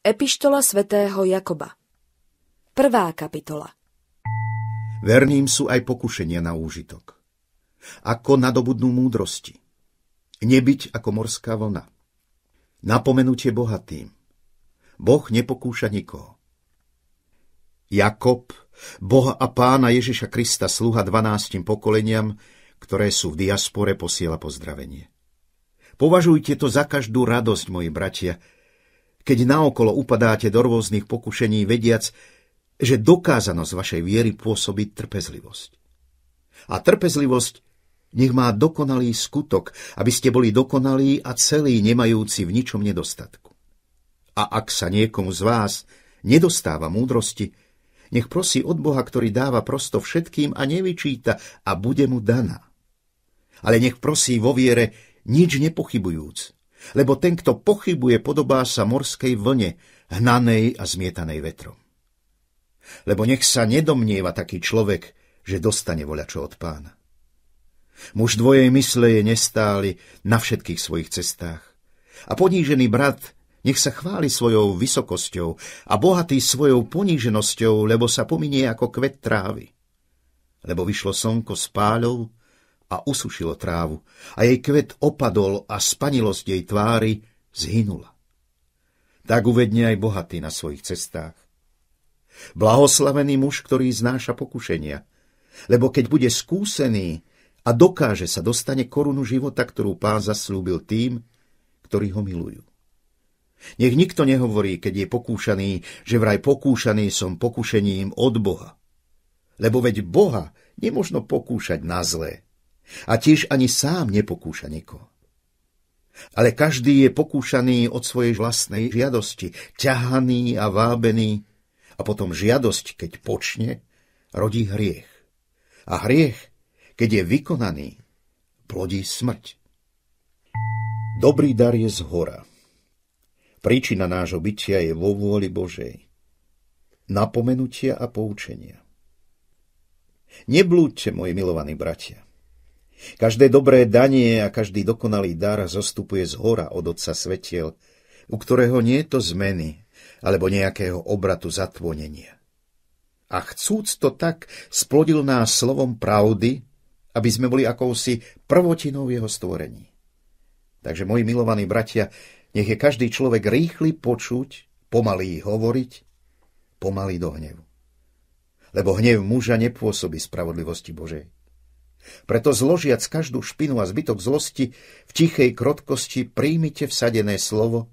Epištola svätého Jakoba Prvá kapitola Verným sú aj pokušenia na úžitok. Ako nadobudnú múdrosti. Nebyť ako morská vlna. Napomenutie bohatým. Boh nepokúša nikoho. Jakob, Boha a pána Ježiša Krista, sluha dvanáctim pokoleniam, ktoré sú v diaspore, posiela pozdravenie. Považujte to za každú radosť, moji bratia, keď naokolo upadáte do rôznych pokušení, vediac, že dokázanosť vašej viery pôsobí trpezlivosť. A trpezlivosť nech má dokonalý skutok, aby ste boli dokonalí a celí, nemajúci v ničom nedostatku. A ak sa niekomu z vás nedostáva múdrosti, nech prosí od Boha, ktorý dáva prosto všetkým a nevyčíta a bude mu daná. Ale nech prosí vo viere, nič nepochybujúc, lebo ten, kto pochybuje, podobá sa morskej vlne, hnanej a zmietanej vetrom. Lebo nech sa nedomnieva taký človek, že dostane voľačo od pána. Muž dvojej mysle je nestály na všetkých svojich cestách. A ponížený brat nech sa chváli svojou vysokosťou a bohatý svojou poníženosťou, lebo sa pominie ako kvet trávy. Lebo vyšlo slnko s páľou a usušilo trávu a jej kvet opadol a spanilosť jej tvári zhynula. Tak uvedne aj bohatý na svojich cestách. Blahoslavený muž, ktorý znáša pokušenia, lebo keď bude skúsený a dokáže sa, dostane korunu života, ktorú pán zaslúbil tým, ktorí ho milujú. Nech nikto nehovorí, keď je pokúšaný, že vraj pokúšaný som pokušením od Boha. Lebo veď Boha nemožno pokúšať na zlé, a tiež ani sám nepokúša nikoho. Ale každý je pokúšaný od svojej vlastnej žiadosti, ťahaný a vábený, a potom žiadosť, keď počne, rodí hriech. A hriech, keď je vykonaný, plodí smrť. Dobrý dar je z hora. Príčina nášho bytia je vo vôli Božej. Napomenutia a poučenia. Neblúďte, moji milovaní bratia. Každé dobré danie a každý dokonalý dar zostupuje z hora od Otca Svetiel, u ktorého nie je to zmeny alebo nejakého obratu zatvonenia. A chcúc to tak, splodil nás slovom pravdy, aby sme boli akousi prvotinou jeho stvorení. Takže, moji milovaní bratia, nech je každý človek rýchly počuť, pomalý hovoriť, pomalý do hnevu. Lebo hnev muža nepôsobí spravodlivosti Božej. Preto zložiac každú špinu a zbytok zlosti, v tichej krotkosti príjmite vsadené slovo,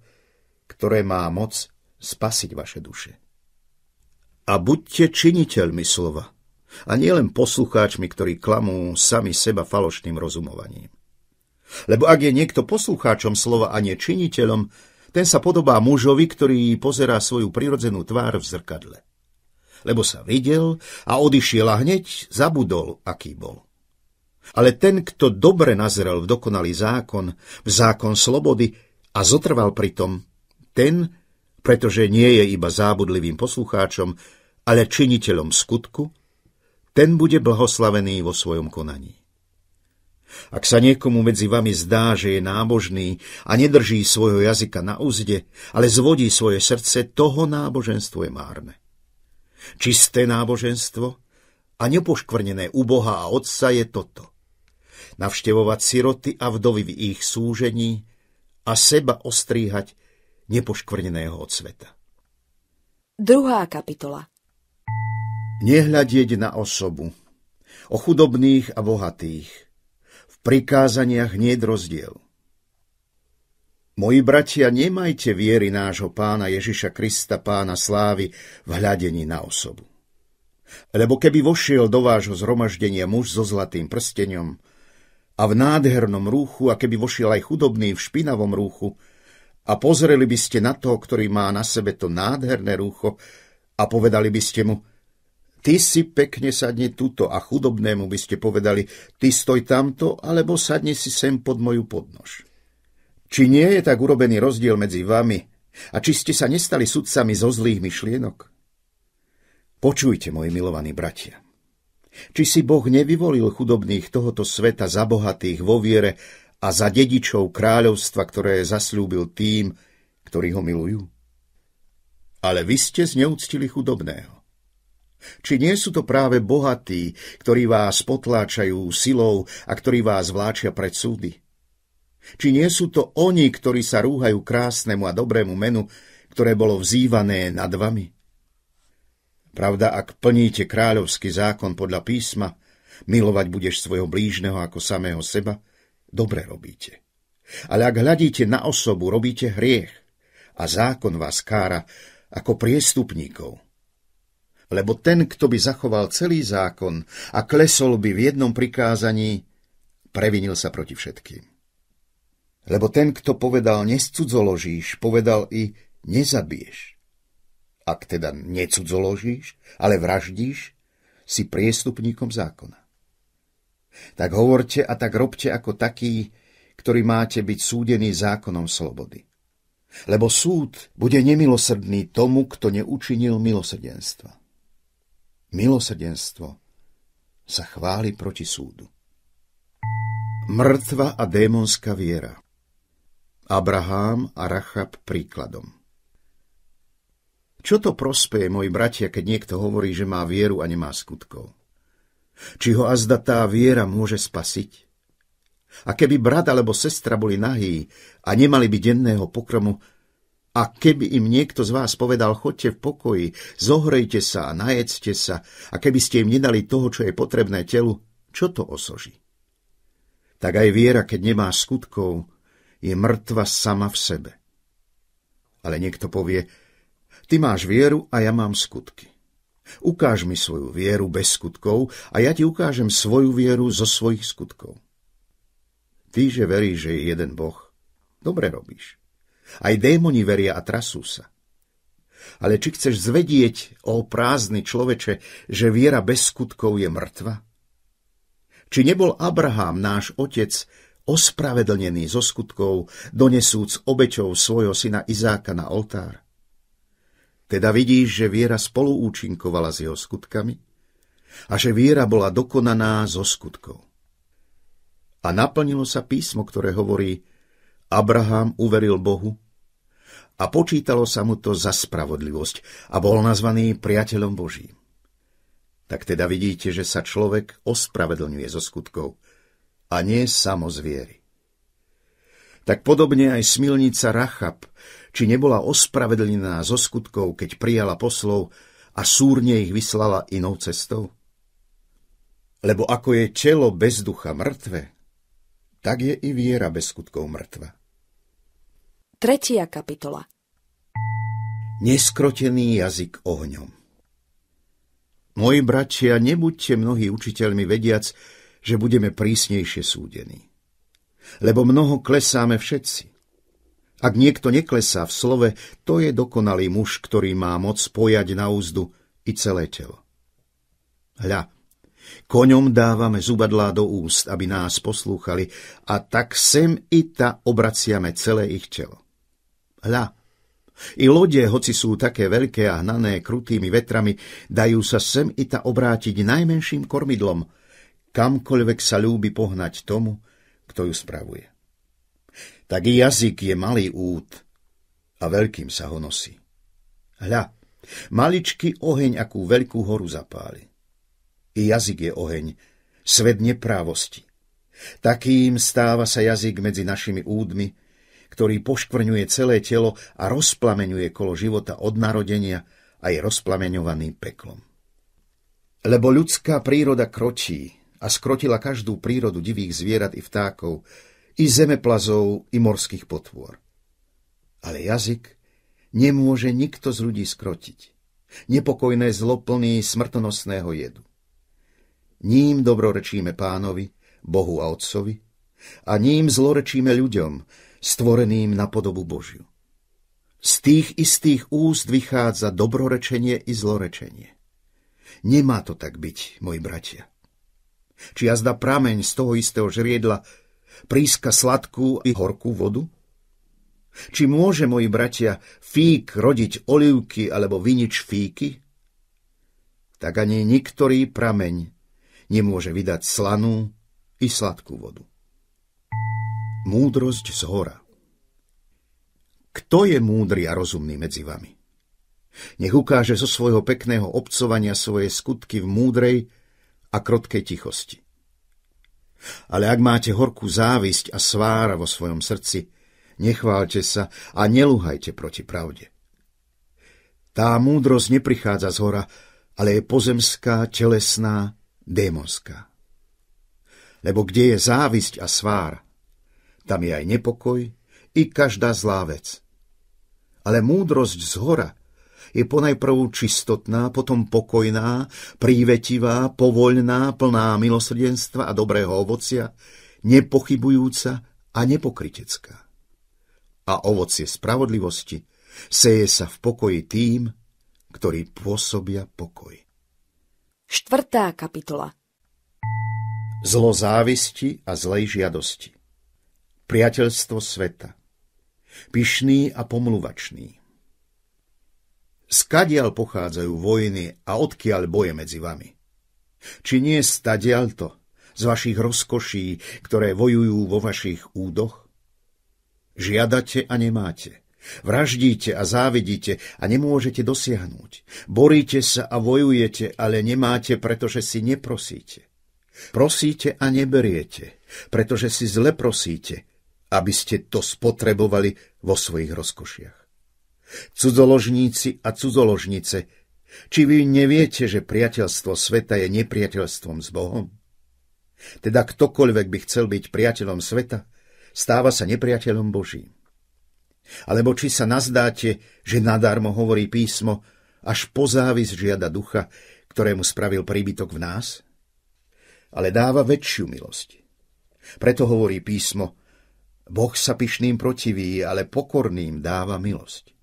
ktoré má moc spasiť vaše duše. A buďte činiteľmi slova, a nielen poslucháčmi, ktorí klamú sami seba falošným rozumovaním. Lebo ak je niekto poslucháčom slova a nie činiteľom, ten sa podobá mužovi, ktorý pozerá svoju prirodzenú tvár v zrkadle. Lebo sa videl a odišiel a hneď zabudol, aký bol. Ale ten, kto dobre nazeral v dokonalý zákon, v zákon slobody a zotrval pri tom, ten, pretože nie je iba zábudlivým poslucháčom, ale činiteľom skutku, ten bude blahoslavený vo svojom konaní. Ak sa niekomu medzi vami zdá, že je nábožný a nedrží svojho jazyka na úzde, ale zvodí svoje srdce, toho náboženstvo je márne. Čisté náboženstvo a nepoškvrnené u Boha a Otca je toto – navštevovať siroty a vdovy v ich súžení a seba ostríhať nepoškvrneného od sveta. Druhá kapitola Nehľadieť na osobu, o chudobných a bohatých. V prikázaniach nie je rozdiel. Moji bratia, nemajte viery nášho pána Ježiša Krista, pána slávy, v hľadení na osobu. Lebo keby vošiel do vášho zhromaždenia muž so zlatým prstenom a v nádhernom rúchu, a keby vošiel aj chudobný v špinavom rúchu, a pozreli by ste na toho, ktorý má na sebe to nádherné rúcho, a povedali by ste mu, ty si pekne sadni tuto, a chudobnému by ste povedali, ty stoj tamto, alebo sadni si sem pod moju podnož. Či nie je tak urobený rozdiel medzi vami, a či ste sa nestali sudcami zo zlých myšlienok? Počujte, moji milovaní bratia. Či si Boh nevyvolil chudobných tohoto sveta za bohatých vo viere a za dedičov kráľovstva, ktoré zaslúbil tým, ktorí ho milujú? ale vy ste zneúctili chudobného. Či nie sú to práve bohatí, ktorí vás potláčajú silou a ktorí vás vláčia pred súdy? Či nie sú to oni, ktorí sa rúhajú krásnemu a dobrému menu, ktoré bolo vzývané nad vami? Pravda, ak plníte kráľovský zákon podľa písma, milovať budeš svojho blížneho ako samého seba, dobre robíte. Ale ak hľadíte na osobu, robíte hriech a zákon vás kára ako priestupníkov. Lebo ten, kto by zachoval celý zákon a klesol by v jednom prikázaní, previnil sa proti všetkým. Lebo ten, kto povedal nescudzoložíš, povedal i nezabiješ. Ak teda necudzoložíš, ale vraždíš, si priestupníkom zákona. Tak hovorte a tak robte ako takí, ktorí máte byť súdení zákonom slobody. Lebo súd bude nemilosrdný tomu, kto neučinil milosrdenstva. Milosrdenstvo sa chváli proti súdu. Mŕtva a démonská viera. Abraham a Rachab príkladom. Čo to prospeje, moji bratia, keď niekto hovorí, že má vieru a nemá skutkov? Či ho azda tá viera môže spasiť? A keby brat alebo sestra boli nahí a nemali by denného pokromu, a keby im niekto z vás povedal, chodte v pokoji, zohrejte sa a najedzte sa, a keby ste im nedali toho, čo je potrebné telu, čo to osoží? Tak aj viera, keď nemá skutkov, je mŕtva sama v sebe. Ale niekto povie, ty máš vieru a ja mám skutky. Ukáž mi svoju vieru bez skutkov a ja ti ukážem svoju vieru zo svojich skutkov. Ty, že veríš, že je jeden Boh, dobre robíš. Aj démoni veria a trasú sa. Ale či chceš zvedieť, o prázdny človeče, že viera bez skutkov je mŕtva? Či nebol Abraham, náš otec, ospravedlnený zo skutkov, donesúc obeťou svojho syna Izáka na oltár? Teda vidíš, že viera spoluúčinkovala s jeho skutkami a že viera bola dokonaná zo skutkov. A naplnilo sa písmo, ktoré hovorí, Abraham uveril Bohu a počítalo sa mu to za spravodlivosť a bol nazvaný priateľom Božím. Tak teda vidíte, že sa človek ospravedlňuje zo skutkov a nie samo z viery. Tak podobne aj smilnica Rachab, či nebola ospravedlnená zo skutkov, keď prijala poslov a súrne ich vyslala inou cestou? Lebo ako je telo bez ducha mŕtve, tak je i viera bez skutkov mŕtva. Tretia kapitola Neskrotený jazyk ohňom Moji bratia, nebuďte mnohí učiteľmi vediac, že budeme prísnejšie súdení. Lebo mnoho klesáme všetci. Ak niekto neklesá v slove, to je dokonalý muž, ktorý má moc pojať na úzdu i celé telo. Hľa, Koňom dávame zubadlá do úst, aby nás poslúchali, a tak sem i ta obraciame celé ich telo. Hľa, i lode, hoci sú také veľké a hnané krutými vetrami, dajú sa sem i ta obrátiť najmenším kormidlom, kamkoľvek sa ľúbi pohnať tomu, kto ju spravuje. Tak i jazyk je malý út a veľkým sa ho nosí. Hľa, maličký oheň akú veľkú horu zapáli. I jazyk je oheň, svet neprávosti. Takým stáva sa jazyk medzi našimi údmi, ktorý poškvrňuje celé telo a rozplameňuje kolo života od narodenia a je rozplameňovaný peklom. Lebo ľudská príroda kročí a skrotila každú prírodu divých zvierat i vtákov, i zemeplazov, i morských potvor. Ale jazyk nemôže nikto z ľudí skrotiť. Nepokojné zlo plný smrtonosného jedu. Ním dobrorečíme pánovi, Bohu a Otcovi, a ním zlorečíme ľuďom, stvoreným na podobu Božiu. Z tých istých úst vychádza dobrorečenie i zlorečenie. Nemá to tak byť, moji bratia. Či jazda prameň z toho istého žriedla príska sladkú i horkú vodu? Či môže, moji bratia, fík rodiť olivky alebo vinič fíky? Tak ani niktorý prameň nemôže vydať slanú i sladkú vodu. Múdrosť z hora Kto je múdry a rozumný medzi vami? Nech ukáže zo svojho pekného obcovania svoje skutky v múdrej a krotkej tichosti. Ale ak máte horkú závisť a svára vo svojom srdci, nechválte sa a neluhajte proti pravde. Tá múdrosť neprichádza z hora, ale je pozemská, telesná, démonská. Lebo kde je závisť a svár, tam je aj nepokoj i každá zlá vec. Ale múdrosť z hora je ponajprv čistotná, potom pokojná, prívetivá, povoľná, plná milosrdenstva a dobrého ovocia, nepochybujúca a nepokritecká. A ovocie spravodlivosti seje sa v pokoji tým, ktorí pôsobia pokoj. Štvrtá kapitola Zlo závisti a zlej žiadosti Priateľstvo sveta Pyšný a pomluvačný Skadial pochádzajú vojny a odkiaľ boje medzi vami? Či nie stadial to, z vašich rozkoší, ktoré vojujú vo vašich údoch? Žiadate a nemáte. Vraždíte a závidíte a nemôžete dosiahnuť. Boríte sa a vojujete, ale nemáte, pretože si neprosíte. Prosíte a neberiete, pretože si zle prosíte, aby ste to spotrebovali vo svojich rozkošiach. Cudzoložníci a cudzoložnice, či vy neviete, že priateľstvo sveta je nepriateľstvom s Bohom? Teda ktokoľvek by chcel byť priateľom sveta, stáva sa nepriateľom Božím. Alebo či sa nazdáte, že nadarmo hovorí písmo, až po závis žiada ducha, ktorému spravil príbytok v nás? Ale dáva väčšiu milosť. Preto hovorí písmo, Boh sa pyšným protiví, ale pokorným dáva milosť.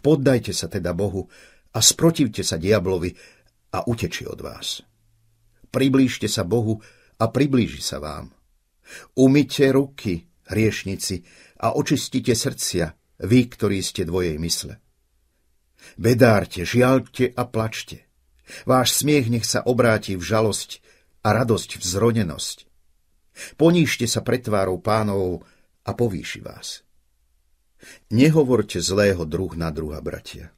Poddajte sa teda Bohu a sprotivte sa diablovi a utečí od vás. Priblížte sa Bohu a priblíži sa vám. Umyte ruky, hriešnici, a očistite srdcia, vy, ktorí ste dvojej mysle. Bedárte, žialte a plačte. Váš smiech nech sa obráti v žalosť a radosť v zronenosť. Ponížte sa pred tvárou pánov a povýši vás. Nehovorte zlého druh na druha, bratia.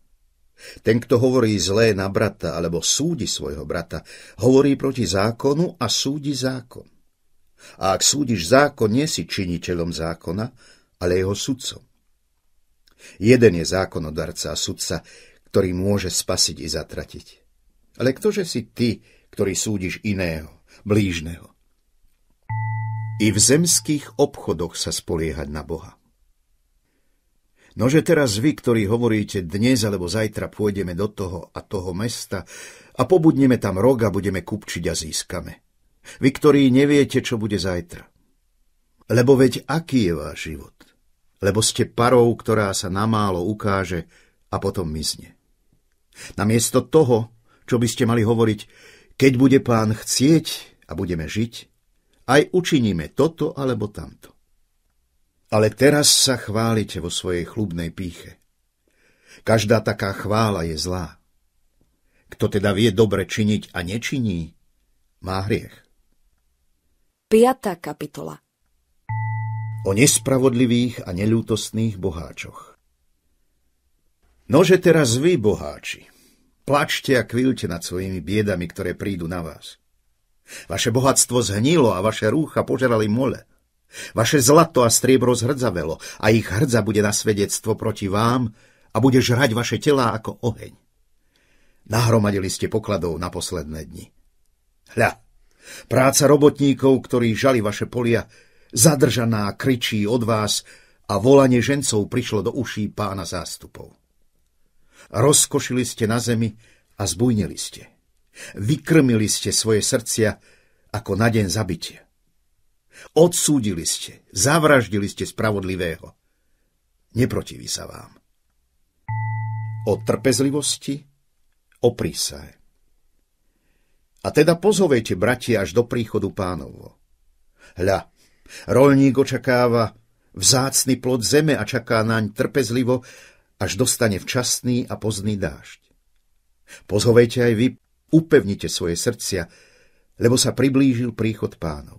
Ten, kto hovorí zlé na brata alebo súdi svojho brata, hovorí proti zákonu a súdi zákon. A ak súdiš zákon, nie si činiteľom zákona, ale jeho sudcom. Jeden je zákonodarca a sudca, ktorý môže spasiť i zatratiť. Ale ktože si ty, ktorý súdiš iného, blížneho? I v zemských obchodoch sa spoliehať na Boha. Nože teraz vy, ktorí hovoríte dnes alebo zajtra pôjdeme do toho a toho mesta a pobudneme tam rok a budeme kupčiť a získame. Vy, ktorí neviete, čo bude zajtra. Lebo veď aký je váš život? lebo ste parou, ktorá sa namálo ukáže a potom mizne. Namiesto toho, čo by ste mali hovoriť, keď bude pán chcieť a budeme žiť, aj učiníme toto alebo tamto. Ale teraz sa chválite vo svojej chlubnej píche. Každá taká chvála je zlá. Kto teda vie dobre činiť a nečiní, má hriech. 5. kapitola o nespravodlivých a neľútostných boháčoch. Nože teraz vy, boháči, plačte a kvílte nad svojimi biedami, ktoré prídu na vás. Vaše bohatstvo zhnilo a vaše rúcha požerali mole. Vaše zlato a striebro zhrdzavelo a ich hrdza bude na svedectvo proti vám a bude žrať vaše telá ako oheň. Nahromadili ste pokladov na posledné dni. Hľa, práca robotníkov, ktorí žali vaše polia, zadržaná kričí od vás a volanie žencov prišlo do uší pána zástupov. Rozkošili ste na zemi a zbujnili ste. Vykrmili ste svoje srdcia ako na deň zabitia. Odsúdili ste, zavraždili ste spravodlivého. Neprotiví sa vám. O trpezlivosti, o prísahe. A teda pozovejte, bratia, až do príchodu pánovho. Hľa, Rolník očakáva vzácny plod zeme a čaká naň trpezlivo, až dostane včasný a pozný dážď. Pozhovejte aj vy, upevnite svoje srdcia, lebo sa priblížil príchod pánov.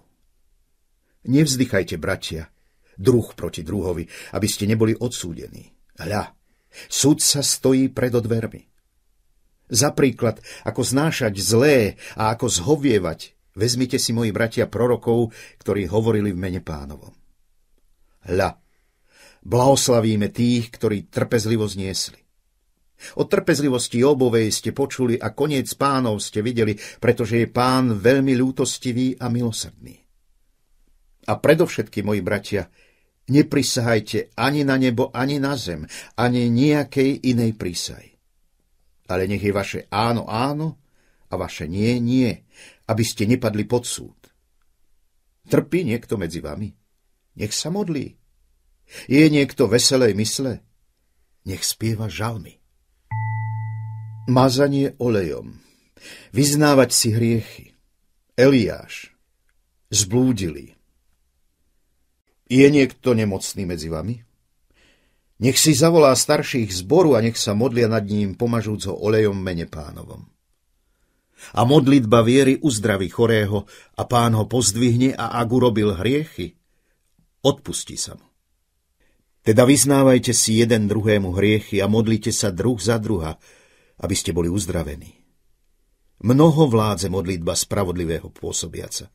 Nevzdychajte, bratia, druh proti druhovi, aby ste neboli odsúdení. Hľa, Sudca stojí pred odvermi. Za príklad, ako znášať zlé a ako zhovievať, vezmite si moji bratia prorokov, ktorí hovorili v mene pánovom. Hľa, blahoslavíme tých, ktorí trpezlivo zniesli. O trpezlivosti obovej ste počuli a koniec pánov ste videli, pretože je pán veľmi ľútostivý a milosrdný. A predovšetky, moji bratia, neprisahajte ani na nebo, ani na zem, ani nejakej inej prísaj. Ale nech je vaše áno, áno a vaše nie, nie, aby ste nepadli pod súd. Trpí niekto medzi vami? Nech sa modlí. Je niekto veselej mysle? Nech spieva žalmy. Mazanie olejom. Vyznávať si hriechy. Eliáš. Zblúdili. Je niekto nemocný medzi vami? Nech si zavolá starších zboru a nech sa modlia nad ním, pomažúc ho olejom mene pánovom. A modlitba viery uzdraví chorého a pán ho pozdvihne a ak urobil hriechy, odpustí sa mu. Teda vyznávajte si jeden druhému hriechy a modlite sa druh za druha, aby ste boli uzdravení. Mnoho vládze modlitba spravodlivého pôsobiaca.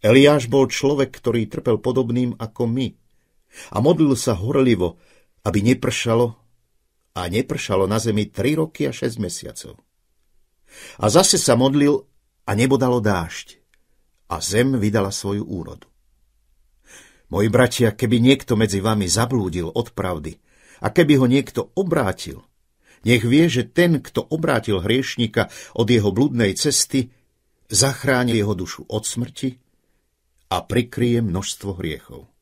Eliáš bol človek, ktorý trpel podobným ako my a modlil sa horlivo, aby nepršalo a nepršalo na zemi 3 roky a 6 mesiacov. A zase sa modlil a nebodalo dážď a zem vydala svoju úrodu. Moji bratia, keby niekto medzi vami zablúdil od pravdy a keby ho niekto obrátil, nech vie, že ten, kto obrátil hriešnika od jeho bludnej cesty, zachráni jeho dušu od smrti a prikryje množstvo hriechov.